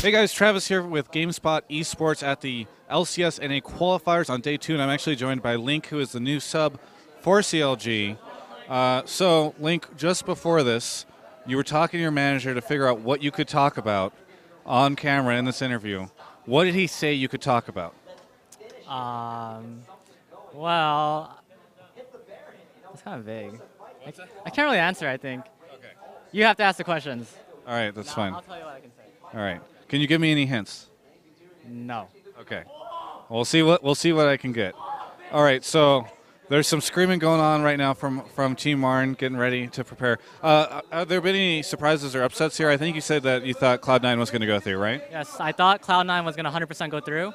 Hey guys, Travis here with GameSpot Esports at the LCS NA qualifiers on day two, and I'm actually joined by Link, who is the new sub for CLG. Uh, so, Link, just before this, you were talking to your manager to figure out what you could talk about on camera in this interview. What did he say you could talk about? Um, well, it's kind of vague. I, I can't really answer. I think. Okay. You have to ask the questions. All right, that's No, fine. I'll tell you what I can say. All right. Can you give me any hints? No. Okay. We'll see what we'll see what I can get. All right. So there's some screaming going on right now from from Team Marn getting ready to prepare. Uh, have there been any surprises or upsets here? I think you said that you thought Cloud9 was going to go through, right? Yes, I thought Cloud9 was gonna 100% go through,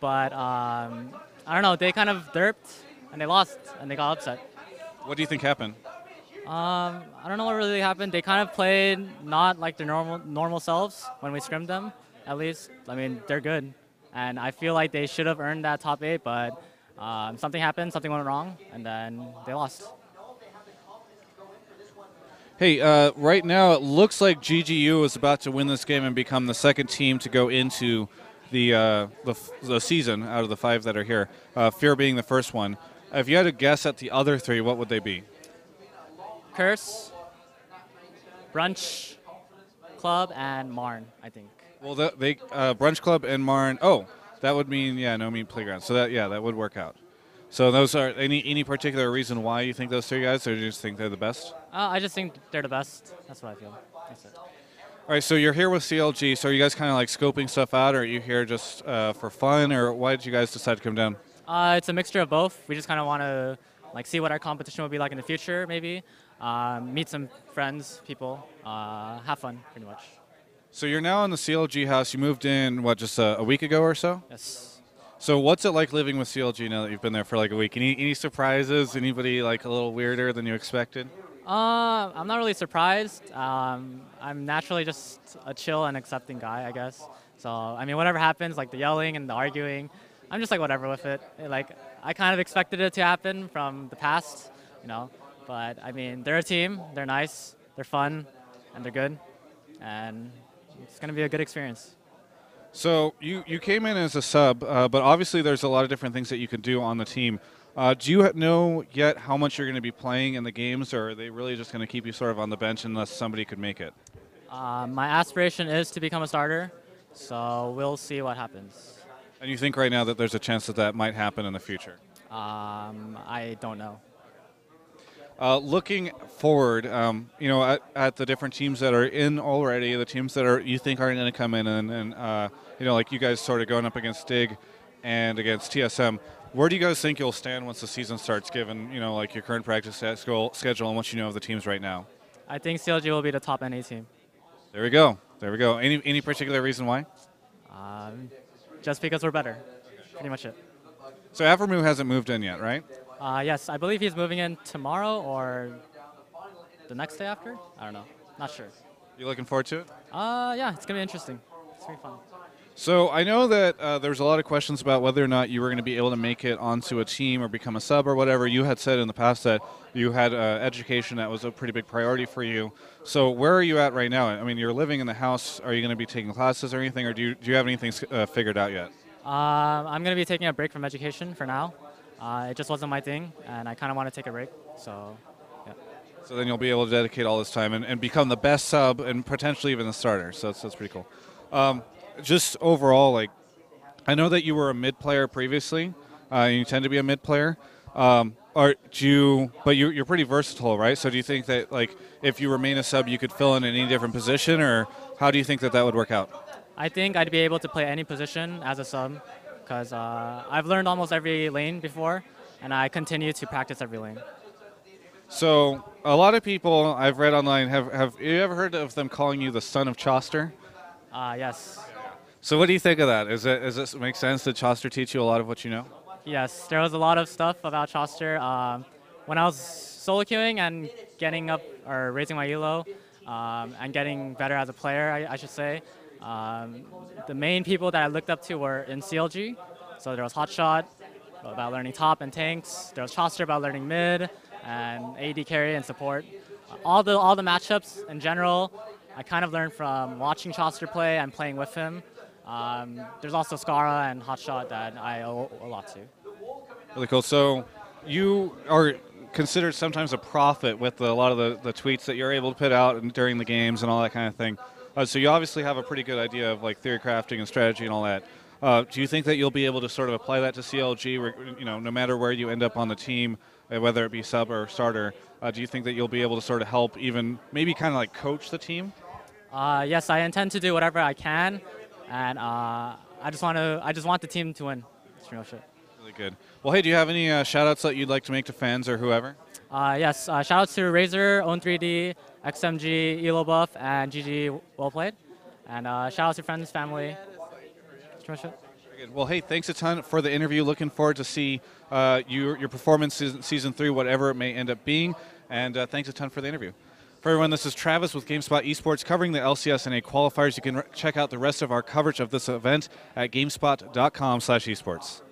but um, I don't know. They kind of derped and they lost and they got upset. What do you think happened? Um, I don't know what really happened. They kind of played not like their normal normal selves when we scrimmed them. At least, I mean, they're good, and I feel like they should have earned that top eight, but um, something happened, something went wrong, and then they lost. Hey, uh, right now it looks like GGU is about to win this game and become the second team to go into the uh, the, the season out of the five that are here. Uh, Fear being the first one. If you had to guess at the other three, what would they be? Curse, Brunch, Club, and Marn, I think. Well, the, they uh, Brunch Club and Marn. Oh, that would mean yeah, no mean playground. So that yeah, that would work out. So those are any any particular reason why you think those three guys, or do you just think they're the best? Uh, I just think they're the best. That's what I feel. That's it. All right, so you're here with CLG. So are you guys kind of like scoping stuff out, or are you here just uh, for fun, or why did you guys decide to come down? Uh, it's a mixture of both. We just kind of want to like see what our competition will be like in the future, maybe. Um, meet some friends, people, uh, have fun, pretty much. So you're now in the CLG house. You moved in what just a, a week ago or so. Yes. So what's it like living with CLG now that you've been there for like a week? Any any surprises? Anybody like a little weirder than you expected? Uh, I'm not really surprised. Um, I'm naturally just a chill and accepting guy, I guess. So I mean, whatever happens, like the yelling and the arguing, I'm just like whatever with it. Like I kind of expected it to happen from the past, you know. But I mean, they're a team. They're nice. They're fun, and they're good. And it's gonna be a good experience. So you, you came in as a sub, uh, but obviously there's a lot of different things that you can do on the team. Uh, do you know yet how much you're going to be playing in the games, or are they really just going to keep you sort of on the bench unless somebody could make it? Uh, my aspiration is to become a starter, so we'll see what happens. And you think right now that there's a chance that that might happen in the future? Um, I don't know. Uh, looking forward, um, you know, at, at the different teams that are in already, the teams that are you think are going to come in, and, and uh, you know, like you guys sort of going up against Dig and against TSM. Where do you guys think you'll stand once the season starts, given you know, like your current practice schedule schedule and what you know of the teams right now? I think CLG will be the top NA team. There we go. There we go. Any any particular reason why? Um, just because we're better. Pretty much it. So Aphromoo hasn't moved in yet, right? Uh, yes, I believe he's moving in tomorrow or the next day after. I don't know. Not sure. You looking forward to it? Uh, yeah, it's gonna be interesting. It's gonna be fun. So I know that uh, there's a lot of questions about whether or not you were going to be able to make it onto a team or become a sub or whatever. You had said in the past that you had uh, education that was a pretty big priority for you. So where are you at right now? I mean, you're living in the house. Are you going to be taking classes or anything, or do you, do you have anything uh, figured out yet? Um, I'm gonna be taking a break from education for now. Uh, it just wasn't my thing, and I kind of want to take a break. So, yeah. So then you'll be able to dedicate all this time and, and become the best sub and potentially even the starter. So that's, that's pretty cool. Um, just overall, like, I know that you were a mid player previously. Uh, you tend to be a mid player. Um, are do you? But you, you're pretty versatile, right? So do you think that like if you remain a sub, you could fill in any different position, or how do you think that that would work out? I think I'd be able to play any position as a sub because uh, I've learned almost every lane before, and I continue to practice every lane. So a lot of people I've read online have have you ever heard of them calling you the son of Chauster? Uh, yes, So what do you think of that? Is it does this make sense? Did Chauster teach you a lot of what you know? yes. There was a lot of stuff about Chauster. Um, when I was solo queuing and getting up or raising my elo um, and getting better as a player, I, I should say. Um, the main people that I looked up to were in CLG. So there was Hotshot about learning top and tanks. There was Chauster about learning mid and AD carry and support. all the all the matchups in general I kind of learned from watching Chauster play and playing with him. Um, there's also Skara and Hotshot that I owe a lot to. Really cool. So you are considered sometimes a prophet with a lot of the, the tweets that you're able to put out and during the games and all that kind of thing. Uh, so you obviously have a pretty good idea of like theory crafting and strategy and all that. Uh, do you think that you'll be able to sort of apply that to CLG? You know, no matter where you end up on the team, uh, whether it be sub or starter, uh, do you think that you'll be able to sort of help, even maybe kind of like coach the team? Uh, yes, I intend to do whatever I can, and uh, I just want to. I just want the team to win. That's pretty much it. Really good. Well, hey, do you have any uh, shout outs that you'd like to make to fans or whoever? Uh, yes, uh, shout out to Razer, Own3D, XMG, EloBuff, and GG Well Played. And uh, shout out to friends, family. That's pretty much it. Well, hey, thanks a ton for the interview. Looking forward to see uh, your, your performance season, season three, whatever it may end up being. And uh, thanks a ton for the interview. For everyone, this is Travis with GameSpot Esports covering the LCSNA qualifiers. You can check out the rest of our coverage of this event at gamespot.com/esports.